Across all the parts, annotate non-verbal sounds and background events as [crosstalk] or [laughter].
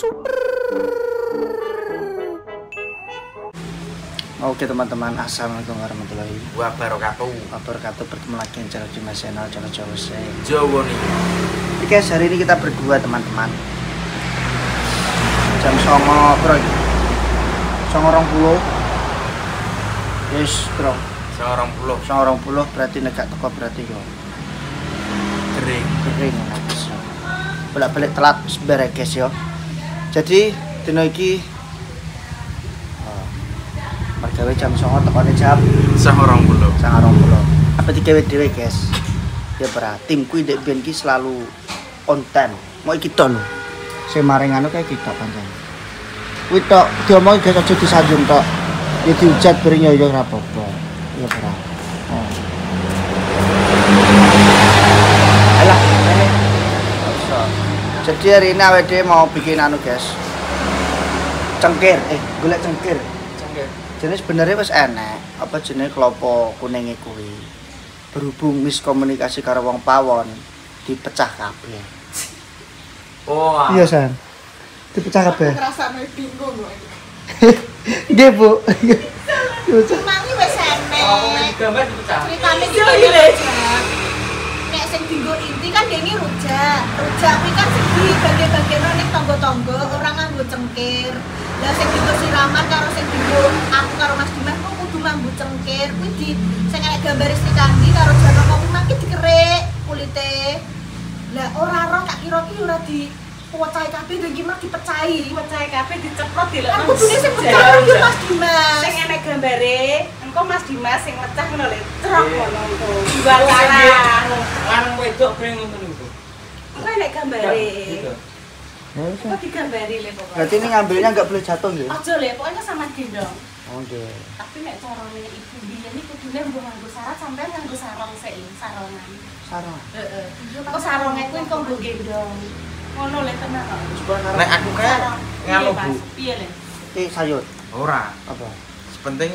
super Oke teman-teman, assalamualaikum warahmatullahi wabarakatuh wabarakatuh. Bertemu lagi dengan channel di Mas channel channel Jawa saya. Jawa nih Oke guys, hari ini kita berdua teman-teman. Jam songo bro. Songo rong puluh. Yes bro. seorang pulau Songo rong puluh berarti negak teko berarti yo kering kering. Bolak-balik telat sebenarnya guys yo. Jadi dino iki oh, mergawe jam songo tekone jam seorang pulau sangat rong puluh. Apa digawe dhewe guys? Ya pra timku ndek ben ki selalu on time mau iki to lho sing maring anu kayak kita pancen. Kuwi tok diomong guys aja disanjung tok. Ya diujat bering ya ora apa-apa. Ya pra oh. Alah, ini. Nggak usah. Jadi hari ini awet mau bikin anu guys. Cengkir eh golek cengkir. Jadi sebenarnya wis enek apa jenis kelopo kuninge kuwi? Berhubung miskomunikasi karo wong pawon dipecah kabeh. Oh iya san. Dipecah kabeh. Ngerasa bingung kok. [laughs] nggih bu. Mangi wis enek. gambar dipecah. Ceritane iki rujak. Sing dinggo inti kan dengi rujak. Rujak kuwi kan sing di bagian-bagian ning tonggo-tonggo orang nganggo cengkir. Lah sing dinggo siraman karo sing dinggo aku karo Mas Dimas kok kudu nganggo cengkir. Kuwi di sing enek gambar Sri Kandi karo Jano kok mangke dikerik kulite. Lah ora roh tak kira ki ora di Pecah kabeh dan gimana dipecahi. Pecah kabeh diceprot dilek Aku kudu sing pecah yo Mas Dimas. Sing enek gambare, engko Mas Dimas sing mecah ngono lho. Trok Iya. ngono engko. Bakalan. lanang wedok pengen ngoten niku Engko enek gambare. Gitu. Kok digambari le pokoknya. berarti ini ngambilnya nggak boleh jatuh ya Ojo le, pokoknya sama gendong. oh nggih Tapi nek carane ibu biyen iki kudune mbok nganggo sarat sampean nganggo sarong sik, sarongan. sarang Heeh. Engko sarongnya kuwi engko nggo gendong. Ngono le tenan kok. nek aku Sarong. nganu bu Piye le? ini sayur ora apa penting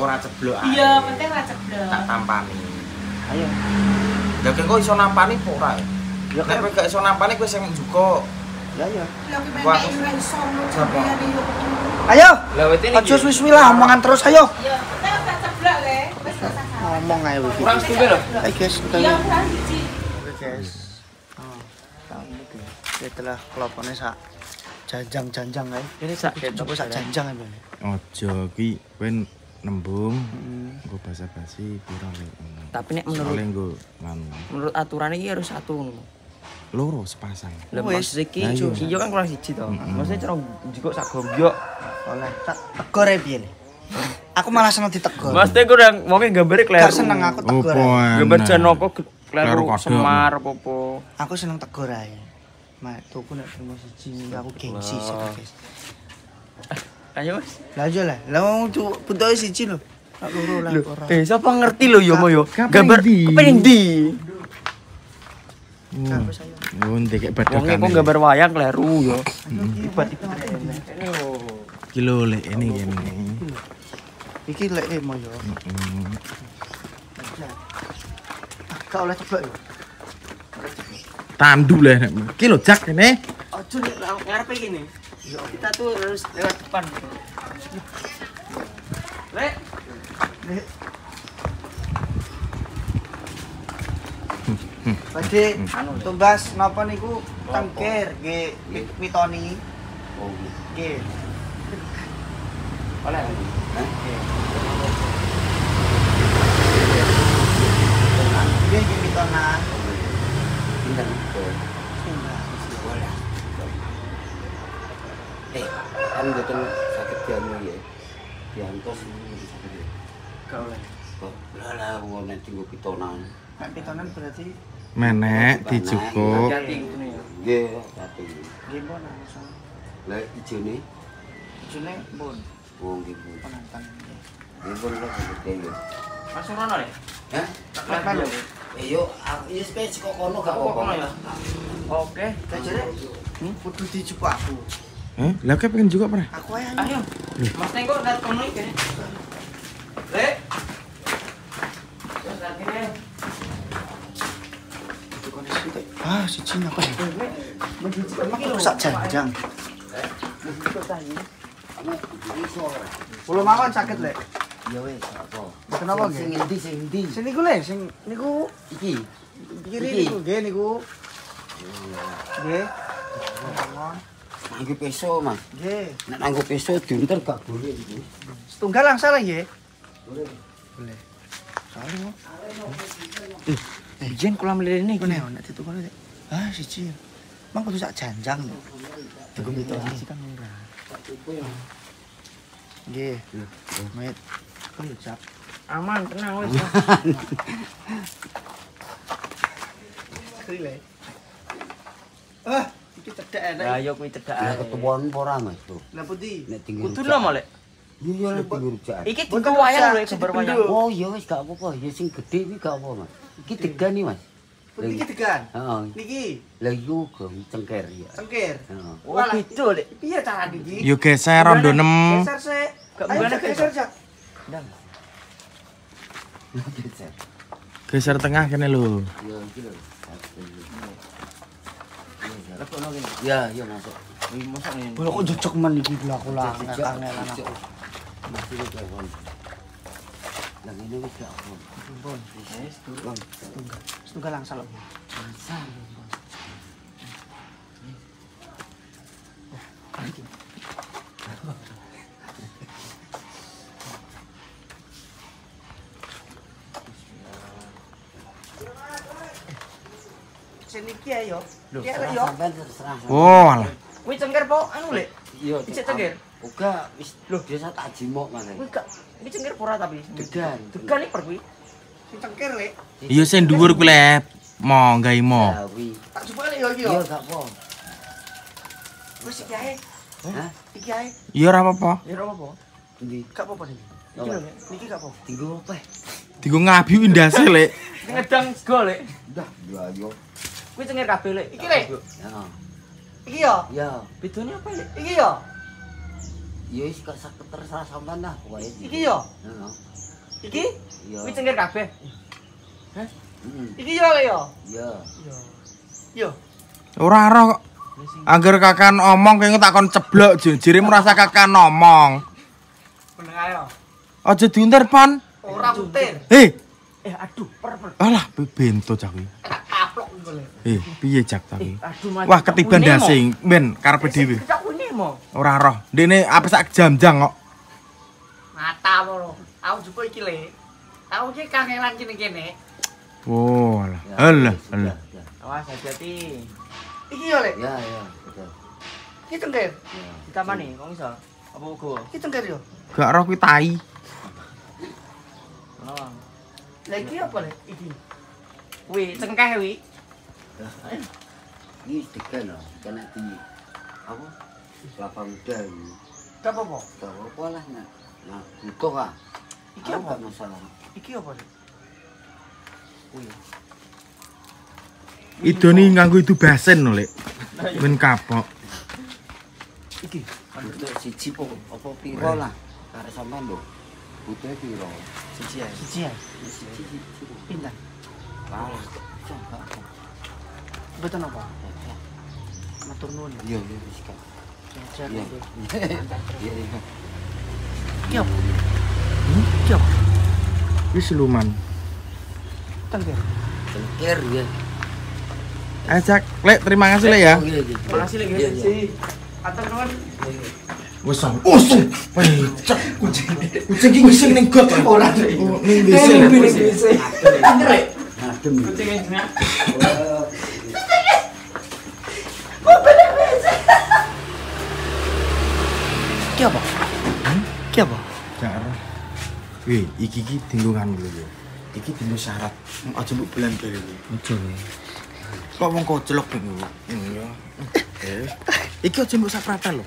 ora ceblok ae. Iya, penting ra ceblok. tak tampani ayo ya kok iso nampani apa ora ya nek kan kowe gak iso nampani kowe sing juga ya ya Wah, menek ora iso ayo lah wete aja suwi-suwi lah omongan terus ayo Iya, penting ra ceblok le. Wis usah salah. ngomong ayo iki kurang setunggal lho Hai guys, kita Iya, kurang siji. Oke guys. Oh. Setelah kelopone sak janjang-janjang kae. Ini sak coba sak janjang ya. Ojo ki kowe nembung Hmm. nggo basa-basi pira lek. Tapi nek menurut nggo nganu menurut aturan ini harus satu ngono. loro sepasang. Iki Lah, iya. iya kan kurang siji to. Maksudnya cara njikok sak gombyo. Oleh tak tegor ya piye nih? Aku malah seneng ditegor. Maksudnya udah wonge gambare kleru. Gak seneng aku tegor. Opo. Gambar enak. Janoko Kleru semar apa-apa. Aku seneng tegor ae. Mak, tuku nek siji aku gengsi sih. Ayo Mas. Lah aja lah. Lah wong tu butuh siji lho. Tak loro lah ora. eh siapa ngerti lo yo mo yo. Kapan Gambar ndi? kepen ndi? Oh, oh ndek badokan. Wonge kok gambar wayang kleru yo. Tiba-tiba Ki lho lek ini kene. iki lek eh mo yo. Mm. Gak oleh ceblok yo. Tandu lah nek. Ki lho jak kene. Ojo nek ngarepe gini. Kita tuh harus lewat depan. Lek, Badhe anu tumbas napa niku nggih mit- mitoni. oh Nggih. oleh Nggih nggih mitonan. pinter Timbas. eh kan mboten sakit dianu ya diantos ini sakit ya Gak oleh. kok lah lah wong nek tinggo pitonan Nek pitonan berarti Menek dijukuk. nggih nggih pun anu sama. lah ijone nggih nggih. gede ya le. Hah? Aku yo sepeda kok kono gak apa-apa. ya? Oke. Jajare hmm? kudu aku. Eh, lah kowe pengen juga pernah? Aku. Ayo. Mas dat kene. Ah, siji apa ya? Aku sak janjang. Kulo mawon sakit lek. Ya wis apa. Kenapa Sing nggih? endi sing endi? Sing niku lek sing niku Iki. kiri niku nggih niku. Nggih. Nganggo peso, Mas. Nggih. Nek nganggo peso diunter gak boleh iki. Setunggal langsung lah nggih. Boleh. Boleh. Soalnya Biyen kula mlirene iku nek nek ditukar. Ah siji. Mang kudu sak janjang. Tuku itu siji kan murah. Nggih. Met. Kok yo cap. aman tenang wis. [laughs] Krile. Ah, iki cedek enak. Lah yo kuwi cedak Ya ae. ketuwon apa ora, Mas, Bro? Lah putih. Nek tinggal. Kudu lho molek. Iya, nek tinggal rujak. Iki Boten diku wayang lho rujak, gambar jadi wayang. benduk. Oh, iya wis gak apa-apa. Ya sing gedhe iki gak apa, Mas. Iki degan Mas. Iki degan. Heeh. Niki Lah iya cengker ya. cengkir. Heeh. Oh, gitu lek. Piye carane iki? Yo geser rondo nem. Geser sik. Gak Ayo bukan Cak, geser jak. Ndang. Geser. Geser tengah kene lho. Ya iki lho. Lekono kene. Ya, ya masuk. Kawan. Lah ini wis gak apa. Pun. Wis turun. Bang, Setunggal. Setunggal langsung lho. Ayo. Serah yo. sampean terserah. Oh, alah. Kuwi cengker po anu lek. Iya. Icek cengker? Uga wis lho biasa tak jimok mana. Kuwi gak iki cengker pora tapi. Degan. Degan iki per kuwi. Sing cengkir lek. Yo sing dhuwur kuwi lep. Mo gawe mo. Ya wi. Tak coba lek yo iki yo. Iya gak apa. Wis iki ae. Hah? Iki ae. Yo ora apa-apa. Ya ora apa. Endi? Gak apa-apa niki. Iki lho. Niki gak apa. Tinggal apa? Digo ngabi indase lek. Ngedang sego lek. Dah, yo. Kuwi cengker kabeh lek. Iki, Lek. Ya. Iki yo. Ya, Bedone apa lek? Iki yo. ya wis gak sakit terserah sampean dah pokoke. Iki yo. Heeh. Iki. Ya. Kuwi cengker kabeh. Heeh. Iki yo lek yo. Ya. Yo. Yo. Ora ora kok. Angger kakan omong kayaknya tak kon ceblok jere merasa kakan omong. Meneng ae. Aja diunter pan. Ora mutir. Eh, Eh aduh, per per. alah bento cak kuwi. Eh, piye cak ta kuwi? Aduh, mati. Wah, ketiban Kuwi dasi ben karepe dhewe. Ora roh. Dene apa sak jam-jam kok. Mata lho. Aku jupo iki lek. Aku iki kangelan kene-kene. Oh, alah. Ya, Alah, alah. ya, ya. Awas hati-hati. Iki yo lek. Ya, ya, betul. Iki cengkir. Ya. Ditamani, kok iso? Apa uga? Iki cengkir yo. Gak roh kuwi tai. Lah iki apa lek? Iki. Kuwi cengkeh kuwi. Ini degan loh, kena di apa? Kelapa muda ini. Gak apa-apa. Gak apa-apa lah, nah. Nah, butuh ah. Iki apa? gak masalah. Iki apa lek? Idone nganggo itu basen lho, Lek. Men kapok. Iki. Butuh siji po, apa piro lah. Karek sampean lho. Butuh piro? Siji ae. Siji ae. Siji siji. Pinten? Betul apa? Matur nuwun. Iya, iya. Jajar. Iya. [laughs] Iya, iya. Iki apa? Iki apa? Wis siluman. Cengkir. Cengkir ya. Ayo Cak, Lek, terima kasih Lek ya. Oh, iya, iya. Makasih lek Iya, guys. iya. Atur nuwun. Wis song. Usung. Pecek kucing. Kucing iki ngising ning got. Ora ning WC. Adem. Kucing enak. Oh, Iki apa? Iki apa? Gak roh. Wih, iki iki dinggungan lho ya. Iki dino syarat. Aja mbok belan-belan iki. Aja. Kok wong koclok iki. Iya. Eh. Iki aja mbok sapratan lho.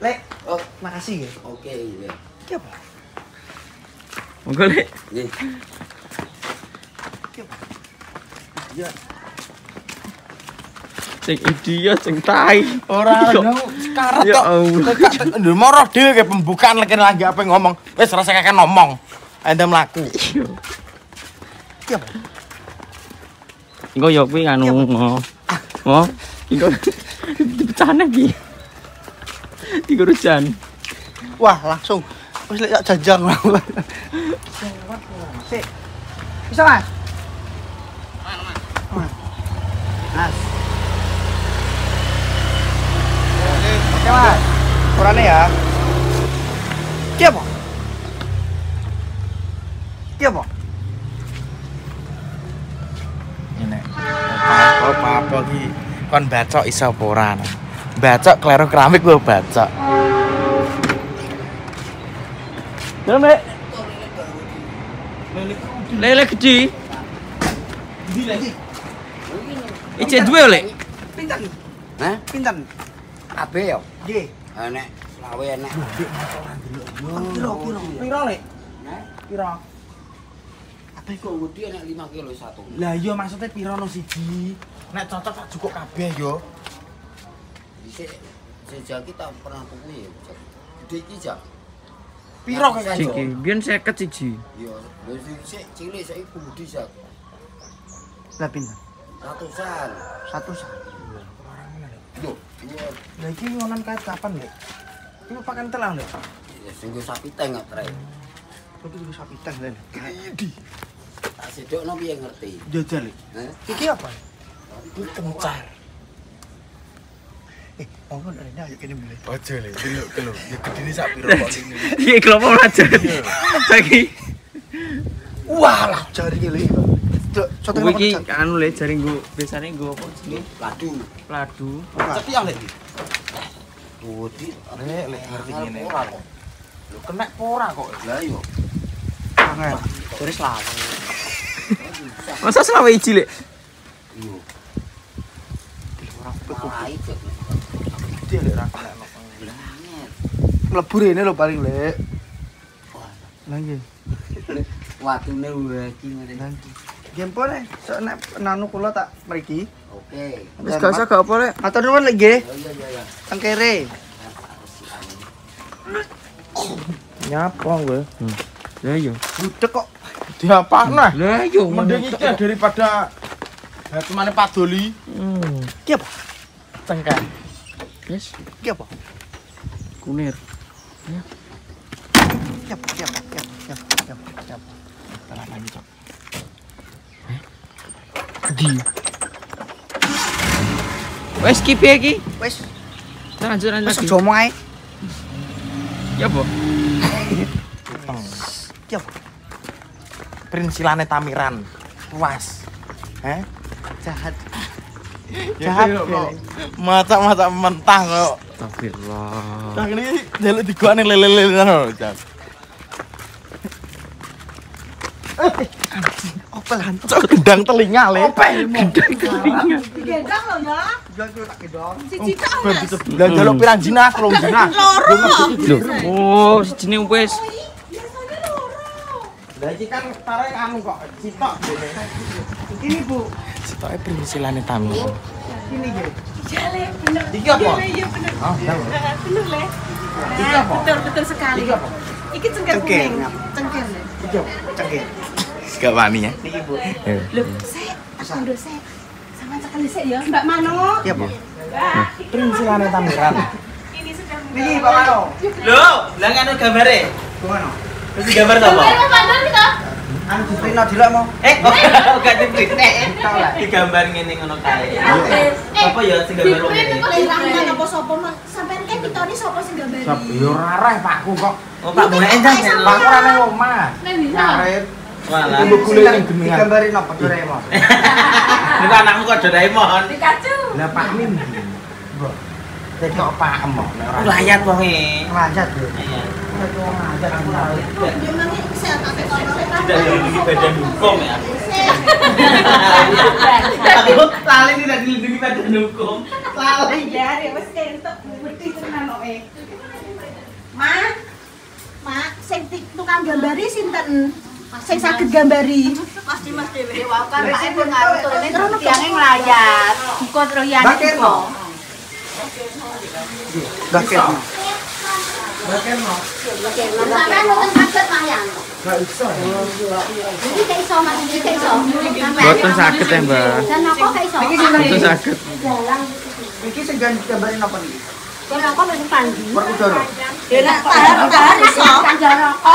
Lek, Oh, makasih ya. oke, iya. Iki apa? Monggo lek. Iya. Iki apa? Sing idiot sing tai. Ora ono sekarat Ya kok. Allah. Ndul moro dhewe kayak pembukaan lagi lagi apa ngomong. Wis rasa kakek ngomong. Anda mlaku. Iki apa? Engko yo kuwi anu. Oh. Oh. Engko dipecahne piye? Tiga rujan. Wah, langsung. Wis lek jajang. Sik. Bisa? Mas. Oke, Mas. Kurangnya ya. Ki apa? Ki apa? Ini. Apa-apa ki. Kon bacok iso apa ora? nah? Bacok klero keramik lho bacok. Lele. Lele gede. Ice duwe oleh. Pinten? Hah? Pinten? Kabeh yo. Nggih. Enek selawe enek. Piro, piro? Piro, Lek? Piro? Kabeh kok wedi enek 5 kilo satu. Lah iya maksudnya piro no siji? Nek cocok tak cukup kabeh yo. Dhisik sejak kita pernah tuku ya. Gede iki jak. Piro kaya Siki, biyen 50 siji. Yo, lho sik cilik saiki gede jak. Lah pinten? Ratusan. Iya. Lah iki ngonan kait kapan, Lek? Iki pakan telang, Lek. Ya sing sapi teng tre. Kok iki sapi teh, Len. Tak sedokno piye ngerti. Jajal. Hah? Iki apa? Iki kencar. Eh, monggo rene ayo kene mulai. Ojo, Lek. Delok, delok. Ya gedine sak piro kok sing Iki kelopo raja. Saiki. Wah, lah jari iki, Cok, iki anu le jaring nggo biasane nggo apa jenenge? Ladu. Ladu. Cepi yang, Lek. Wedi. Lek, Lek ngerti ngene. Lho kena apa ora kok? Lah yo. Angel. Terus lawan. Masa selawe iji le? Yo. Ora Malah iki. Gede, Lek, ra kena. Lah angel. mlebu rene lho paling, Lek. Lah nggih. Watune wedi ngene. Lah nggih. Gempone, sok nek nanu kula tak mriki. Oke. Wis gak usah gak apa le. Matur nuwun lek nggih. Oh iya iya iya. Tengkere. Nyapa gue? Hmm. Lah iya. Budek kok. Diapa nah? Lah iya Mending iki daripada Ya cumane padoli Hmm. Ki apa? cengkeh. Yes, Ki apa? kunir. Ki apa? Ki apa? Ki apa? Ki apa? Ki apa? Ki apa? Telan lagi, Cok. Di. Wes ki piye ki? Wis, Lanjut lanjut lagi. aja omong ae. Ya apa? Ki apa? Prinsilane Tamiran. Puas. Heh? Jahat. Jahat kok. Masak-masak mentah kok. Astagfirullah. Cak ini jaluk digone lele-lele ngono, Cak. [laughs] Opel gendang telinga le. Lho ya. Jual tak gedong. Siji tok Ben Mas. di sebelah jaluk pirang jinak, telung jinak. Loro. Loh, oh, sejene wis. Biasanya loro. Lah iki kan tarik anu kok, sitok dene. Ini Bu, Sitoke prinsilane Tamiran. ini. Iya bener. Iki apa? Iya, Iya bener. Oh. Bener le. Iki apa? Betul betul sekali. Iki apa? Iki cengkeh Cengkeh. kuning. Cengkeh le. Iki apa? Cengkeh. Gak wani ya. Niki Bu. Loh, sik, aku ndo sik. Sama sekali sik ya, Mbak Mano. Mbak, Prinsilane Tamiran. ini sudah Niki Pak Mano. Lah gambare. Terus gambar? Mbak Mano kita. Anu dilok mau. Eh, [laughs] gak. Tak lah. Digambar ngene ngono kae. Eh, Apa ya sing gambar ngene? dirangkan apa sapa mah? Sampeyan kan pitoni sapa sing yo rareh Pakku kok. Oh, Pak Mulai enjang. Pakku ora nang omah. Nek bisa. Walah. Ibu kule ning geningan. Digambarin apa Doraemon? Niku [laughs] anakmu kok Doraemon. Pikachu. Lah Pak Min. Mbok. Nek kok Pak ora. Layat wong e. Lanjut Bu. Iya. Dilindungi badan hukum ya. Aku lali tidak dilindungi badan hukum. Lali ya, dia wis kentuk wedi tenan kok e. Ma. Ma, sing ti- tukang gambari sinten? Sing saged gambari. Mas Dimas dhewe wae kan rek pun ngaruh turune tiange nglayat. Buka terus ya Mbak Kerno. Mbak Kerno. Sampeyan mboten saged mayang. Gak iso. Iki gak iso Mas, iki gak iso. Boten sakit ya, Mbak. Dan apa gak iso? Iki? sakit. Sing gambarin apa niki? Pandi. Werkudara. Ya nek tahar tahar iso. Janoko.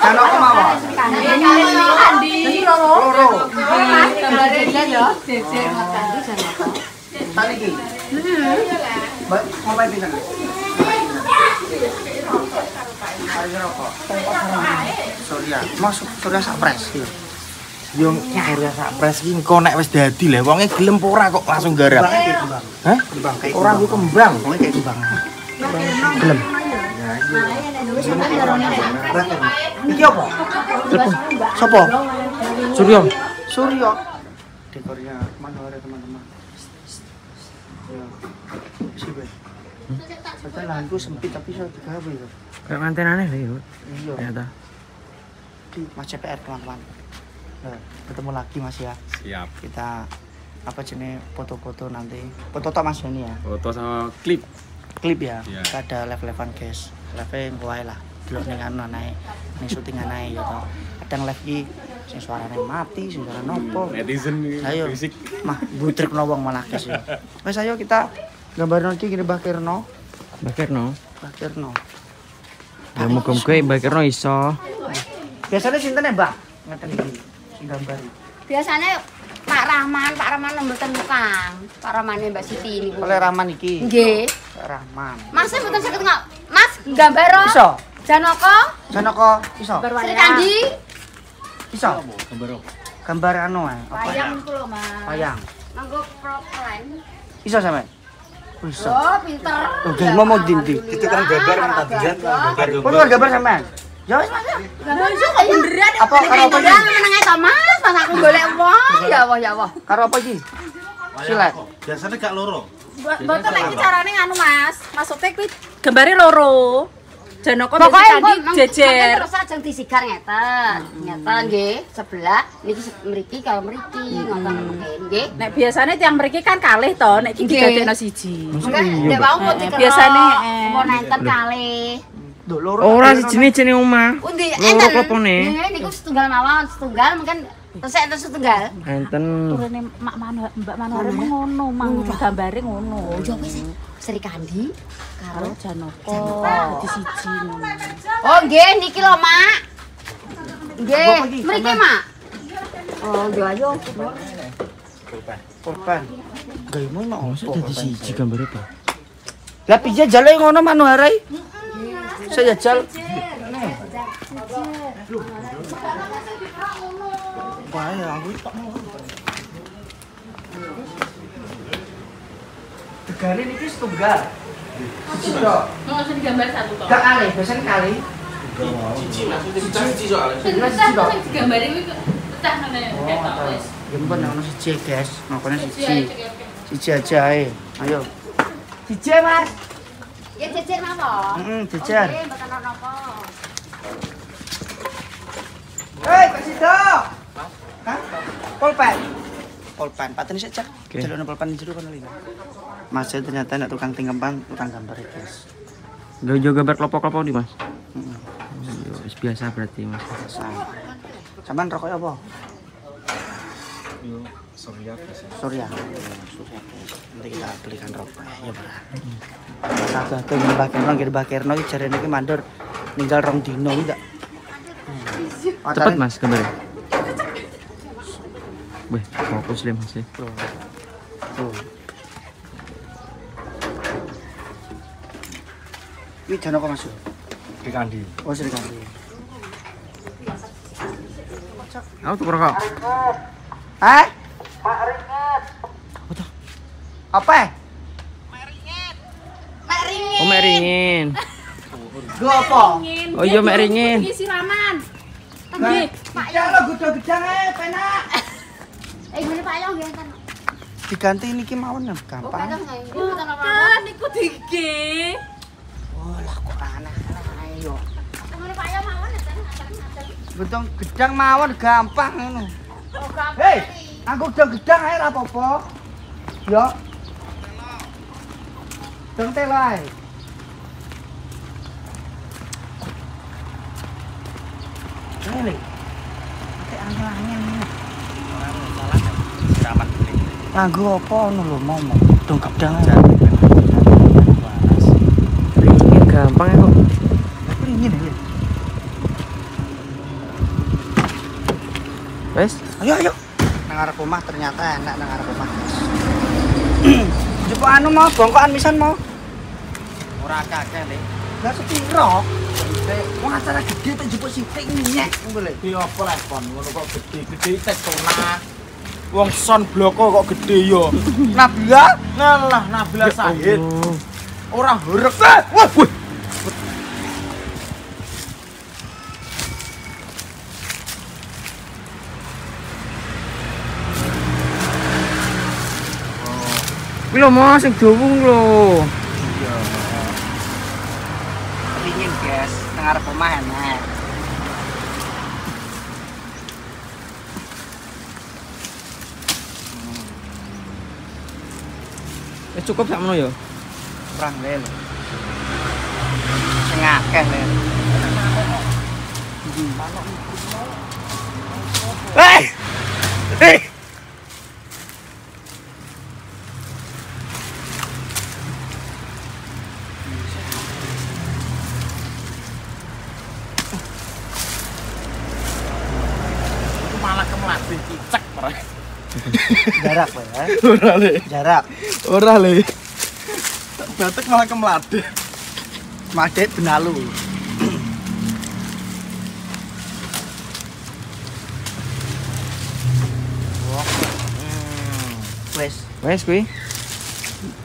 Janoko mawon. Pandi. Loro. Loro. Gambare dia ya. Jejer pandi Janoko. Tak iki. Mbak, mau main pinten? Ayo rokok. Surya, masuk Surya Sapres. Yo Surya Sapres ki engko nek wis dadi lho wonge gelem ora kok langsung garap. Kembang kayak kembang. Hah? Kembang kayak Ora ku kembang. Pokoknya kayak kembang. Gelem. Iki apa? Sopo? Surya. Surya. Dekornya mana ada teman-teman? Ya. Saya lahanku sempit tapi saya digawe ya. Kayak manten aneh lho. Iya. Ternyata. Mas CPR teman-teman. Ketemu lagi Mas ya. Siap. Kita apa jenis foto-foto nanti. Foto tak Mas ini ya. Foto sama klip. Klip ya. Iya. Kita ada live-livean guys. Live yang gue lah. Delok ning anu naik. Ning syuting naik ya toh. Kadang live iki sing suarane mati, sing suarane nopo. Netizen Ayo. fisik. Mah butrek no wong malah guys ya. Wes ayo kita gambarin iki gini. Bakirno. Mbah Kirno. Ya muga-muga Mbak Kirno iso. Biasanya sinten ya, Mbak? Ngeten iki. Sing gambari. Biasanya Pak Rahman, Pak Rahman mboten tukang. Pak Rahman Mbak Siti niku. Oleh Rahman iki. Nggih. Rahman. Mas mboten saged nggak? Mas gambar. Iso. Janoko. Janoko iso. Sri Kandi. Iso. Gambar anu ae. Apa? Wayang niku lho, Mas. Wayang. Nganggo propline. Iso sampe? Iso. Oh, pinter. Oke, mau mau dinti. Itu kan gambar yang tadian gambar. Kok kan gambar sampean? Ya wis Mas. ya. Iso kok beneran. Apa karo apa iki? Beneran meneng ae to, Mas. Mas aku golek [laughs] wong. Ya Allah, ya Allah. Karo apa iki? Silet. Biasanya gak loro. Mboten lek iki carane nganu Mas. Maksudnya kuwi gambare loro. Janoko tadi jejer. terus ajeng disigar ngeten. Ngeten nggih, sebelah niki mriki kalau mriki ngoten nggih. Nek biasanya tiang mriki kan kalih to, nek iki didadekno siji. Nek wau mau Eh, biasane, eh. Apa nenten kalih. Duh, loro. Ora sijine jene omah. Undi Loro enten. klopone. Nggih, niku setunggal mawon, setunggal mungkin terus enten setunggal. Enten. Turune Mak Manu Mbak Manuare ngono, mang gambare ngono. Oh, ya wis. Sri Kandi Karo Janoko di siji. Oh, nggih niki lho, Mak. Nggih, mriki? Mak. Oh, yo ayo. Korban. Gaymu mau Masa dadi siji gambare, Pak? Lah piye jale ngono manuarai? Saya jajal. Bahaya aku tak mau. Tegane niki setunggal. Siji tok. Mau usah digambar satu to. Gak kali, biasanya kali. Cici maksudnya pecah siji soalnya. Siji tok. digambari kuwi pecah ngene Oh, mpun ono siji, guys. Makanya siji. Siji aja ae. Ayo. Siji, Mas. Ya jejer mawon. Heeh, jejer. Nggih, mboten napa. Hei, Pak Sido. Hah? Pulpen. Pulpen. Pateni sik cek. Jalukne pulpen di jero kono lho. Mas saya ternyata nek tukang tingkembang, tukang gambar ya, guys. Gak juga gambar kelompok-kelompok di Mas. Heeh. Biasa berarti Mas. Sang. Sampean rokok apa? Surya biasa. Surya. Surya. guys. Nanti kita belikan rokok ya, Pak. Satu tuh nggih bakirno nggih bakirno iki jarene iki mandor ninggal rong dino iki ndak. Cepet Mas gambarnya. Wih, fokus le Mas. ya. Ini Janoko masuk. Di kandi. Oh, Sri Kandi. Aku tuh rokok. Hah? Mak Ringet. Apa? Oh, mek ringin. [laughs] Gue apa? Oh iya mek ringin. Iki siraman. Nggih. Ya lo gudang-gudang ae penak. Eh, ngene Pak Yo nggih enten. Diganti niki mawon Oh, gampang. apa. Kan iku dike. Oh, lah kok anak-anak ayo. Ngene Pak Yo mawon enten. enten. Gudang gedang mawon gampang ngono. Hei, aku gudang gedang ae ra apa-apa. Yo. Dong telo ae. Ini. Ate angin-angin. Siraman kuning. Nganggo apa ngono lho, Momo? Dong gedang ae. gampang ya kok. Ini nih. Wes, Ayo ayo. Nang arep omah ternyata enak nang arep omah. [clears throat] Jepuk anu mau bongkokan misan mau. Ora kakek le. Lah sepiro? Wong acara gede tak jepuk sithik nyek ngono lho. Di apa lah kon ngono kok gede-gede tek tona. Wong son bloko kok gede yo. [laughs] Nabila Ngalah Nabila Sahid. Ora horek. Wah, wih. Kuwi lho Mas sing dowung lho. Pingin guys, nang arep omah enak. Wis cukup sak mono ya. Kurang le lho. Sing akeh le. Eh! Eh! Ya. Ora le. Jarak. Ora le. Batek malah kemelatih. Madet benalu. Wes, Wes kuwi.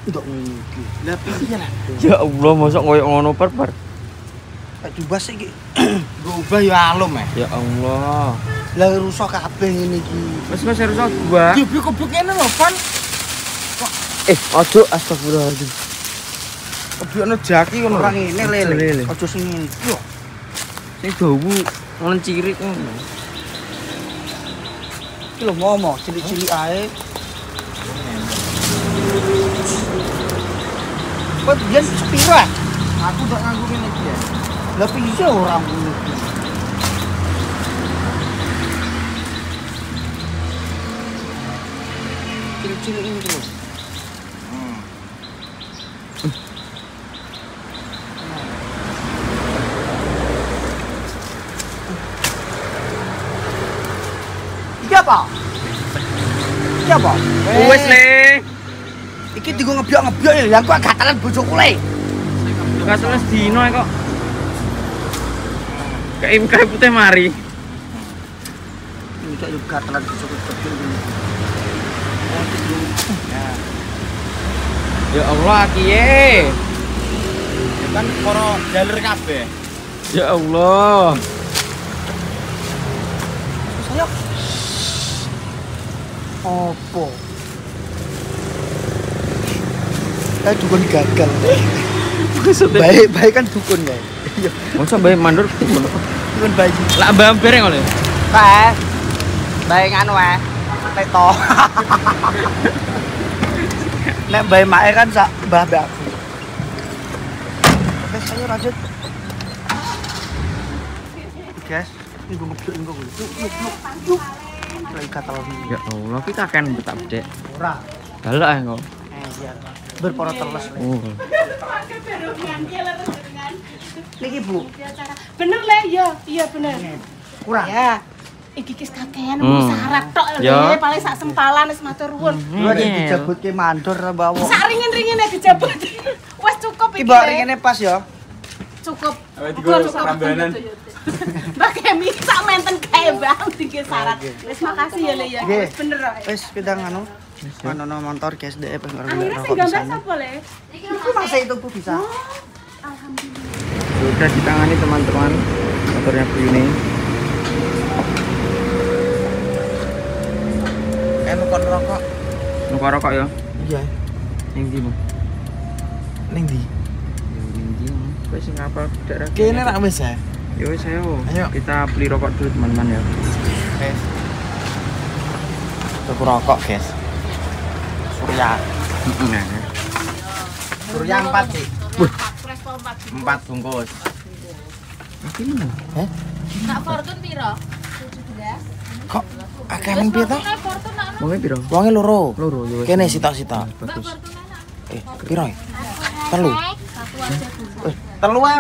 ngene iki. Lah piye lah? Ya Allah, mosok koyo ngono perper. Tak dibas iki. [clears throat] Gue ubah ya alum eh. Ya Allah. Lah rusak kabeh ngene iki. Wes Mas harus gua. Kubluk-kubluk ngene lho, Pan. Eh, ojo astagfirullahaladzim. Kublukno jaki ngono. Ora ngene lele. Aja sing ngene. Yo. Sing dawu ngono cirik ngono. Iki lho ngomong cilik-cilik ae. Kok dia sepiro ah? Aku nganggo ngene iki ya. Lah piye ora ngono iki? Cilik-cilik ini terus. Iki apa? Iki apa? Wes le. Iki digo ngebyok-ngebyok ya, yang gua gatalan bojoku le. Kateles dino kok. Kayak kayak putih mari. Ini kayak gatalan bojoku kecil ini. Ya Allah, kiye. Ya kan para jalur kabeh. Ya Allah. Saya Opo? Eh dukun gagal. Maksudnya Baik, baik kan dukun ya. Masa bae mandor Dukun baik. Lah mbak bereng oleh. Pak. Baik nganu eh. Teto. [laughs] Nek baik mae kan sak mbah mbak aku. Oke, saya lanjut. Guys, ini gue ngeblok ini gue yuk yuk yuk yuk lagi kata lagi Ya Allah, kita akan betak bedek. ora Galak ya kok. eh iya berporo terus Oh. niki bu Bener le, iya, iya bener. kurang Ya. Iki kis kakean Hmm. sarap tok Ya. le, paling sak sempalan wis matur nuwun. Lu ada Ngeyel. dijabut ke mandor lah [laughs] bawa Sak ringin-ringine dijabut. Wes cukup iki ringene pas ya Cukup. Cukup, rambanan. [laughs] Mbak Kemi sak menten kae bang tiga syarat. Wis makasih ya le ya. Wis bener kok. wes kita nganu Anu no motor guys deh pas ngarep Akhirnya rokok sing gambar sapa le? Iku masa itu bu bisa. Sudah ditangani teman-teman motornya Bu ini. Enu kon rokok. Nuka rokok ya. Iya. Ning ndi, Mas? Ning ndi? Ning ndi? Wes sing apa daerah? Kene nak wis ya. Ya ayo. Ayo. Kita beli rokok dulu teman-teman ya. Guys. Tuku rokok, guys. Surya. Nah, Surya empat sih. Respo 4. Empat bungkus. ini mana? Nak Fortune piro? Kok nak Wonge piro? Wonge loro. Loro ya wes. Kene sitok-sitok. Bagus. Eh, piro? ya? Telu. Telu ae.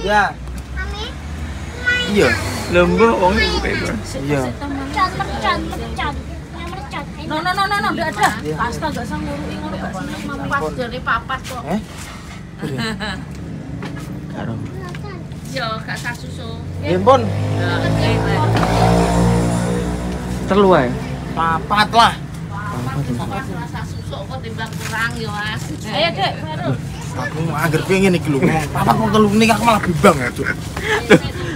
Ya. Iya. Lembu wong iku. Iya. No no no no no enggak ada. Pasta enggak usah ngurui ngono sih. Mama pas dari papat kok. Eh? Karo. Yo gak usah susu. Ya ampun, Telu ae. papat lah. Rasa susu kok timbang kurang yo, Mas. Ayo, Dek, baru. Aku anggar pengen iki lho ngomong. Papat kok telu nih aku malah bimbang ya, Cuk.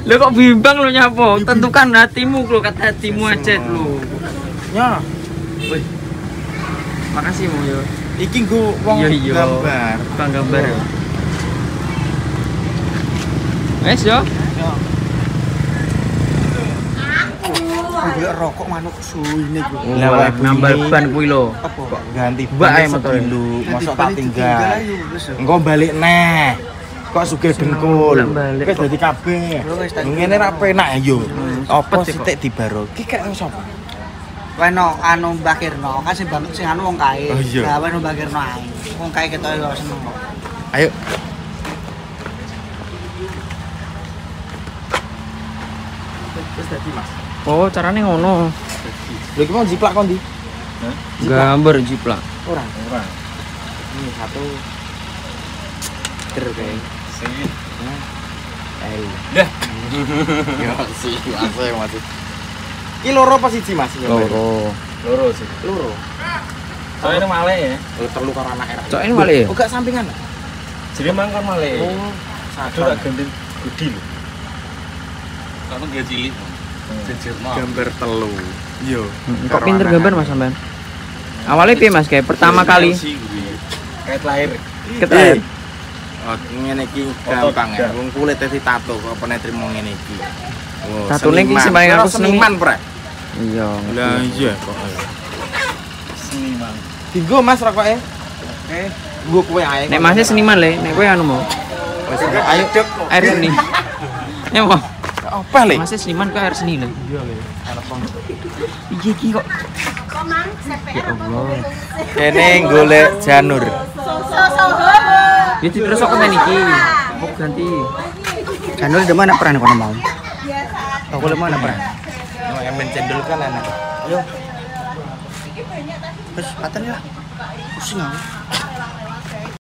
Lo kok bimbang lo nyapo? Tentukan hatimu lo kata hatimu aja lo. Ya, Makasih mo yo. iki nggo wong Iya, iya. gambar. Bang gambar yo. Wes yo. Golek rokok manuk suwine. Lah nambal ban kuwi lo. Kok ganti Mbak ae motor. dulu, mosok tak tinggal. Engko balik neh. Kok sugih dengkul. Wis dadi kabeh. Ngene ra penak yo. Apa cepet sih, sithik dibaro? Ki kek sapa? Weno anu Mbak Kirno, kan sing bang sing anu wong kae. Oh, iya. Lah weno Mbak Kirno ae. Wong kae ketoke kok seneng kok. Ayo. Wis dadi Mas. Oh, carane ngono. Lho iki mau jiplak kon ndi? Gambar jiplak. Ora. Ora. Ini satu ter kayak. Sing. Eh. Dah. Ya sih, asa yang mati. Ki loro apa siji Mas? Loro. Loro sih. Loro. Soalnya male ya. Lu terlu karo anak era. Cok ini malah ya? Oh, gak sampingan. Jadi mangkon male. Oh, satu tak ganti gudi lho. Kamu gak cilik. Jejirno. gambar telu. Yo. Hmm, Kok pinter gambar mas sampean? Awalnya piye mas kayak pertama kali Kait lahir. ketemu. Oh, ngene iki gampang ya. Wong kulit dadi tato kok apa nek trimo ngene iki. Oh, Tatone iki seniman. sing paling aku seniman, Pre. Iya. Lah iya kok. Seniman. Digo Mas rokoke. Oke. Gua kowe ae. Nek masnya seniman le, nek kowe anu mau Wis ayo dek. air seni. Ya mau. Apa le? Masnya seniman kok air seni le. Iya le. Arep wong. Iki iki kok. Ya Allah. Kene golek janur. Ya terus kok konten iki. Kok ganti. Channel di mana peran kono mau? Aku le mana peran? Emen cendol kan enak. Ayo. Wis paten ya. Pusing aku.